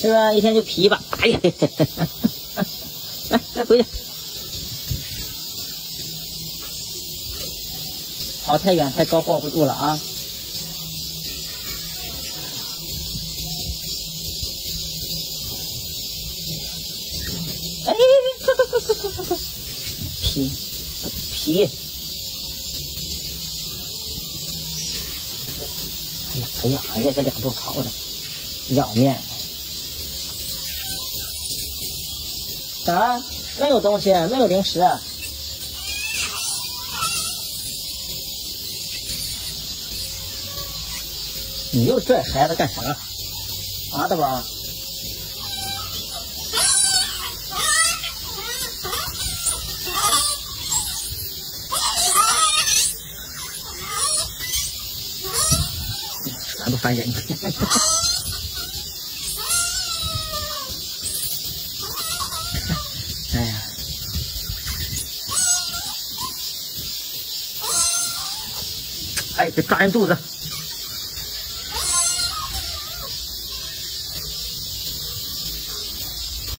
是吧？一天就皮吧。哎呀，来来回去，跑太远太高抱不住了啊！哎，快快快快快快快，皮皮！哎呀哎呀哎呀，这两步跑的要面子。啥？没有东西，没有零食。你又拽孩子干啥？啊，大宝。烦不烦人？哎呀！哎，别抓人肚子。